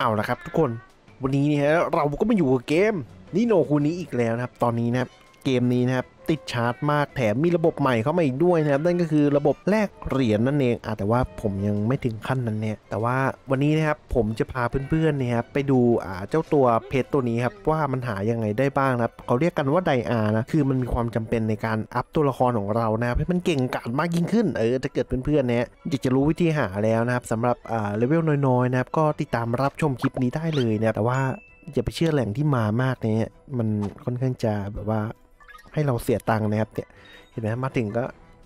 เอาละครับทุกคนวันนี้เนี่ยเราก็มาอยู่กับเกมนิโนะคูนิอีกแล้วนะครับ ตอนนี้นะครับเกมนี้นะครับ ติดชาร์ตมากแถมมีระบบใหม่เข้ามาอีกด้วยนะครับนั่นก็คือระบบแลกเหรียญนั่นเองอะแต่ว่าผมยังไม่ถึงขั้นนั้นเนี่ยแต่ว่าวันนี้นะครับผมจะพาเพื่อนๆเนี่ยครับไปดูอ่าเจ้าตัวเพชรตัวนี้ครับว่ามันหายังไงได้บ้างนะครับเขาเรียกกันว่าไดอาร์นะคือมันมีความจำเป็นในการอัพตัวละครของเรานะครับให้มันเก่งกาจมากยิ่งขึ้นเออถ้าเกิดเพื่อนๆเนี่ยอยากจะรู้วิธีหาแล้วนะครับสำหรับอ่าเลเวลน้อยๆนะครับก็ติดตามรับชมคลิปนี้ได้เลยนะครับแต่ว่าอย่าไปเชื่อแหล่งที่มามากเนี่ยมันค่อนข้างจะแบบว่า ให้เราเสียตังค์นะครับเนี่ยเห็นไหมมาถึงก็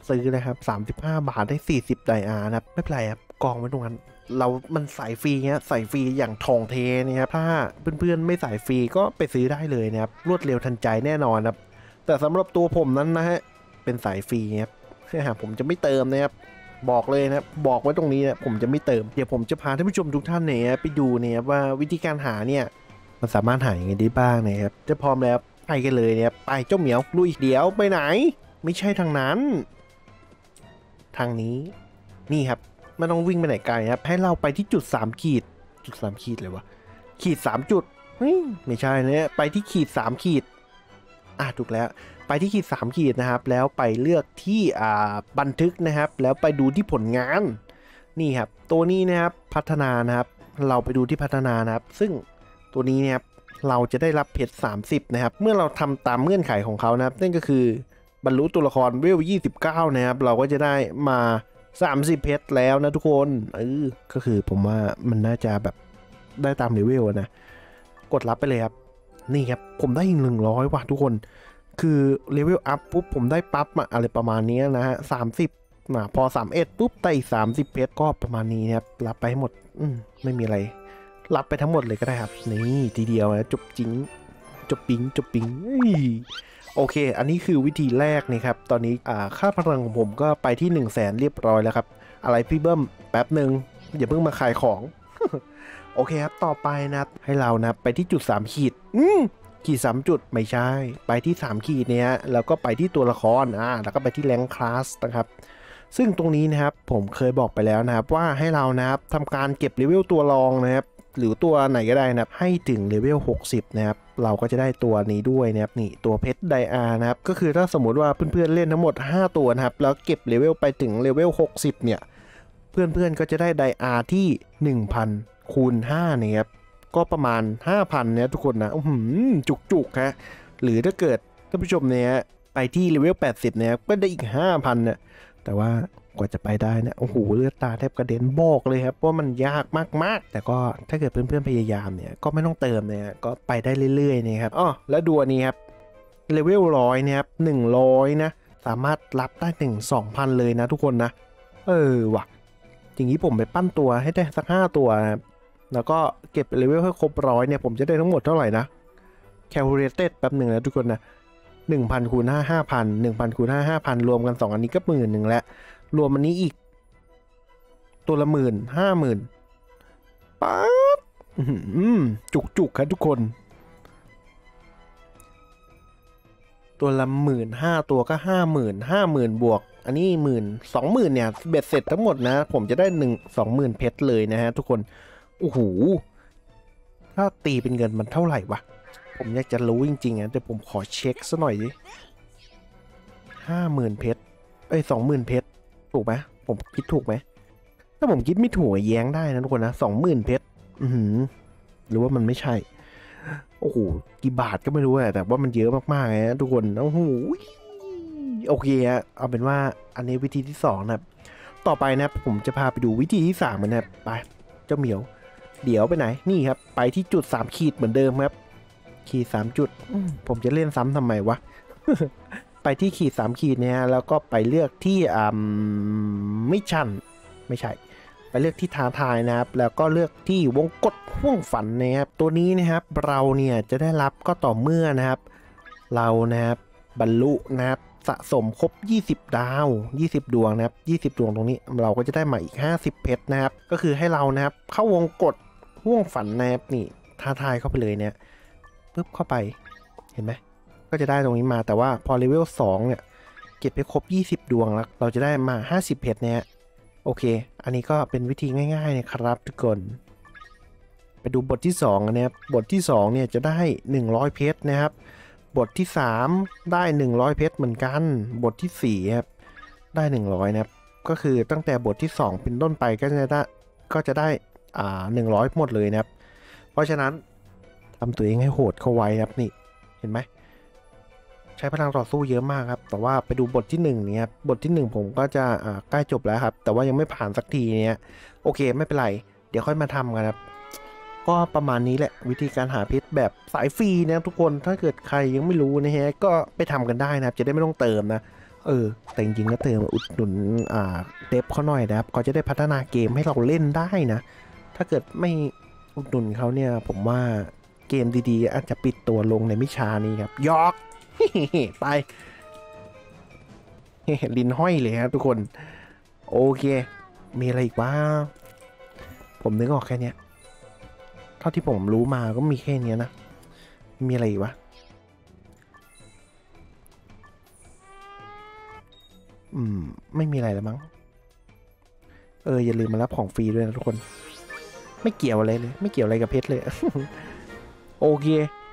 ซื้อเลยครับ 35 บาทได้ 40ไดอาร์นะครับไม่เป็นไรครับกองไว้ตรงนั้นเรา มันใส่ฟรีเงี้ยใส่ฟรีอย่างทองเทนะครับ ถ้าเพื่อนๆ ไม่ใส่ฟรีก็ไปซื้อได้เลยนะครับ รวดเร็วทันใจแน่นอนครับ แต่สำหรับตัวผมนั้นนะฮะ เป็นสายฟรีครับผมจะไม่เติมนะครับ บอกเลยนะครับบอกไว้ตรงนี้นะผมจะไม่เติม เดี๋ยวผมจะพาท่านผู้ชมทุกท่านเนี่ยไปดูเนี่ยว่าวิธีการหาเนี่ย มันสามารถหาอย่างไงได้บ้างนะครับ จะพร้อมแล้ว ไปกันเลยเนี่ย ไปเจ้าเหมียวลุยเดี๋ยวไปไหน ไม่ใช่ทางนั้น ทางนี้ นี่ครับไม่ต้องวิ่งไปไหนไกลครับ ให้เราไปที่จุด3ขีด จุด3ขีดเลยวะขีด3จุดไม่ใช่เนี่ยไปที่ขีด3ขีด อะถูกแล้ว ไปที่ขีด3ขีดนะครับ แล้วไปเลือกที่อ่าบันทึกนะครับ แล้วไปดูที่ผลงาน นี่ครับ ตัวนี้นะครับพัฒนานะครับ เราไปดูที่พัฒนานะครับ ซึ่งตัวนี้นะครับ เราจะได้รับเพชร30 นะครับ เมื่อเราทำตามเงื่อนไขของเขานะครับ นั่นก็คือบรรลุตัวละครเวล 29 นะครับ เราก็จะได้มา 30 เพชรแล้วนะทุกคนเออก็คือผมว่ามันน่าจะแบบได้ตามเลเวลนะ กดรับไปเลยครับ นี่ครับ ผมได้อีกหนึ่งร้อยว่ะทุกคน คือเลเวลอัพปุ๊บผมได้ปั๊บมาอะไรประมาณนี้นะฮะสามสิบนะพอสามเอ็ดปุ๊บได้อีกสามสิบเพชรก็ประมาณนี้นะครับ รับไปให้หมด อืมไม่มีอะไร รับไปทั้งหมดเลยก็ได้ครับ นี่ทีเดียวนะจบจริงจบปิงจบปิงเอ้ยโอเค อันนี้คือวิธีแรกนะครับ ตอนนี้ค่าพลังของผมก็ไปที่ 1 0 0 0 0แสนเรียบร้อยแล้วครับ อะไรพี่เบิ้มแป๊บหนึ่งอย่าเพิ่งมาขายของ โอเคครับ ต่อไปนะครับให้เรานะครับไปที่จุด 3 ขีด อืมขีด3จุดไม่ใช่ ไปที่ 3 ขีดเนี้ยแล้วก็ไปที่ตัวละครอ่าแล้วก็ไปที่ rank class นะครับ ซึ่งตรงนี้นะครับผมเคยบอกไปแล้วนะครับว่าให้เรานะครับทำการเก็บเลเวลตัวรองนะครับ หรือตัวไหนก็ได้นะครับ ให้ถึงเลเวล 60 นะครับ เราก็จะได้ตัวนี้ด้วยนะครับ นี่ตัวเพชรไดอาร์นะครับ ก็คือถ้าสมมติว่าเพื่อนๆเล่นทั้งหมด 5 ตัวนะครับ แล้วเก็บเลเวลไปถึงเลเวล 60 เนี่ย เพื่อนๆก็จะได้ไดอาร์ที่ 1,000 คูณ5 เนี่ยครับ ก็ประมาณ 5,000เนี่ยทุกคนนะอื้อหือจุกๆฮะ หรือถ้าเกิดท่านผู้ชมเนี่ยไปที่เลเวล 80เนี่ยก็ได้อีก 5,000เนี่ยแต่ว่า กว่าจะไปได้นะโอ้โหเลือดตาแทบกระเด็นบอกเลยครับว่ามันยากมากๆ แต่ก็ถ้าเกิดเพื่อนๆพยายามเนี่ยก็ไม่ต้องเติมเนี่ยก็ไปได้เรื่อยๆนี่ครับอ๋อแล้วดูอันนี้ครับเลเวลร้อยเนี่ยครับหนึ่งร้อยนะสามารถรับได้ถึงสองพันเลยนะทุกคนนะ เออว่ะอย่างนี้ผมไปปั้นตัวให้ได้สักห้าตัวนะครับแล้วก็เก็บเลเวลให้ครบร้อยเนี่ยผมจะได้ทั้งหมดเท่าไหร่นะ calculated แป๊บหนึ่งนะทุกคนนะหนึ่งพันคูณห้าห้าพันหนึ่งพันคูณห้าห้าพันรวมกันสองอันนี้ก็หมื่นหนึ่งแล้ว รวมอันนี้อีก ตัวละหมื่นห้าหมื่นป๊าบจุกจุกครับทุกคน ตัวละหมื่นห้าตัวก็ห้าหมื่นห้าหมื่นบวก อันนี้หมื่นสองหมื่นเนี่ยเบ็ดเสร็จทั้งหมดนะ ผมจะได้หนึ่งสองหมื่นเพชรเลยนะฮะทุกคน โอ้โหถ้าตีเป็นเงินมันเท่าไหร่วะ ผมอยากจะรู้จริงๆอะแต่ผมขอเช็คซะหน่อยดิห้าหมื่นเพชรเอ้ยสองหมื่นเพชร ถูกไหมผมคิดถูกไหมถ้าผมคิดไม่ถูกแย้งได้นะทุกคนนะสองหมื่นเพชรหือหรือว่ามันไม่ใช่ โอ้โหกี่บาทก็ไม่รู้อะแต่ว่ามันเยอะมากๆเลยนะทุกคนโอ้โหโอเคอะเอาเป็นว่าอันนี้วิธีที่สองนะครับต่อไปนะผมจะพาไปดูวิธีที่สามนะครับไปเจ้าเหมียว เดี๋ยวไปไหนนี่ครับ ไปที่จุดสามขีดเหมือนเดิมครับ ขีดสามจุดผมจะเล่นซ้ำทำไมวะ ไปที่ขีดสามขีดเนี่ยแล้วก็ไปเลือกที่อ่าไม่ชันไม่ใช่ ไปเลือกที่ท้าทายนะครับ แล้วก็เลือกที่วงกดห่วงฝันนะครับ ตัวนี้นะครับเราเนี่ยจะได้รับก็ต่อเมื่อนะครับ เรานะครับบรรลุนะครับสะสมครบ 20 ดาว 20 ดวงนะครับ 20 ดวงตรงนี้ เราก็จะได้มาอีก 50 เพชรนะครับ ก็คือให้เรานะครับ เข้าวงกดห่วงฝันนะครับนี่ท้าทายเข้าไปเลยเนี่ยปุ๊บเข้าไปเห็นไหม ก็จะได้ตรงนี้มา แต่ว่าพอเลเวล2เนี่ย เก็บไปครบ 20 ดวงแล้ว เราจะได้มา 50 เพชรเนี่ยโอเค อันนี้ก็เป็นวิธีง่ายๆนะครับทุกคน ไปดูบทที่2นนะครับ บทที่ 2 เนี่ยจะได้ 100 เพชรนะครับ บทที่ 3 ได้ 100 เพชรเหมือนกัน บทที่4ครับ ได้ 100 นะครับ ก็คือตั้งแต่บทที่ 2 เป็นต้นไปก็จะได้ ก็จะได้ อ่า 100 หมดเลยนะครับ เพราะฉะนั้นทำตัวเองให้โหดเข้าไว้ครับนี่ เห็นไหม ใช้พลังต่อสู้เยอะมากครับ แต่ว่าไปดูบทที่1เนี่ยครับบทที่ 1 ผมก็จะใกล้จบแล้วครับ แต่ว่ายังไม่ผ่านสักทีเนี่ยโอเคไม่เป็นไร เดี๋ยวค่อยมาทำกันครับ ก็ประมาณนี้แหละวิธีการหาเพชรแบบสายฟรีนะทุกคนถ้าเกิดใครยังไม่รู้นะฮะก็ไปทำกันได้นะครับ จะได้ไม่ต้องเติมนะเออแต่จริงๆก็เติมอุดหนุนอ่าเดฟเขาหน่อยนะครับเขาจะได้พัฒนาเกมให้เราเล่นได้นะ ถ้าเกิดไม่อุดหนุนเขาเนี่ยผมว่าเกมดีๆ อาจจะปิดตัวลงในไม่ช้านี้ครับยอก ไปลินห้อยเลยครับทุกคน โอเค มีอะไรอีกบ้าง ผมนึกออกแค่นี้เท่าที่ผมรู้มาก็มีแค่นี้นะ มีอะไรอีกวะอืม ไม่มีอะไรแล้วมั้ง เออ อย่าลืมมารับของฟรีด้วยนะทุกคน ไม่เกี่ยวอะไรเลย ไม่เกี่ยวอะไรกับเพชรเลย โอเค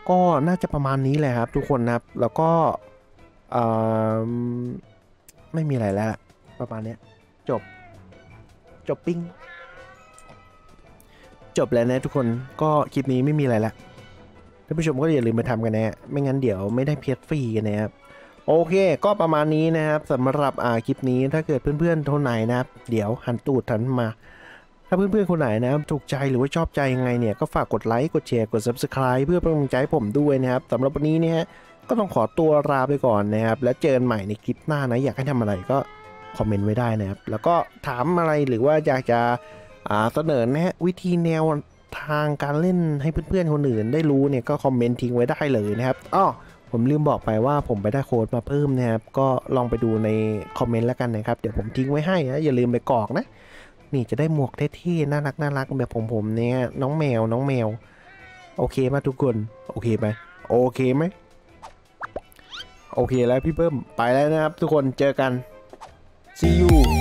ก็น่าจะประมาณนี้แหละครับ ทุกคนนะครับ แล้วก็ไม่มีอะไรแล้วประมาณนี้จบ จบปิ้ง จบแล้วนะทุกคนก็คลิปนี้ไม่มีอะไรและท่านผู้ชมก็อย่าลืมไปทำกันนะไม่งั้นเดี๋ยวไม่ได้เพชรฟรีกันนะครับโอเค ก็ประมาณนี้นะครับสำหรับคลิปนี้ถ้าเกิดเพื่อนๆคนไหนนะครับ เดี๋ยวหันตูดหันมา ถ้าเพื่อนๆคนไหนนะครับถูกใจหรือว่าชอบใจยังไงเนี่ยก็ฝากกดไลค์กดแชร์กด subscribe เพื่อเป็นกำลังใจให้ผมด้วยนะครับสำหรับวันนี้เนี่ยก็ต้องขอตัวลาไปก่อนนะครับ แล้วเจอกันใหม่ในคลิปหน้านะ อยากให้ทำอะไรก็คอมเมนต์ไว้ได้นะครับ แล้วก็ถามอะไรหรือว่าอยากจะอ่าเสนอแนะวิธีแนวทางการเล่นให้เพื่อนๆคนอื่นได้รู้เนี่ยก็คอมเมนต์ทิ้งไว้ได้เลยนะครับอ้อผมลืมบอกไปว่าผมไปได้โค้ดมาเพิ่มนะครับ ก็ลองไปดูในคอมเมนต์แล้วกันนะครับ เดี๋ยวผมทิ้งไว้ให้นะอย่าลืมไปกรอกนะ นี่จะได้หมวกเท่ๆน่ารักน่ารักแบบผมผมๆเนี่ยน้องแมวน้องแมว โอเคไหมาทุกคนโอเคไหมโอเคไหมโอเคแล้วพี่เพิ่มไปแล้วนะครับทุกคนเจอกัน see you